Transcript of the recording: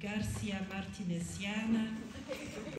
Garcia Martinesiana,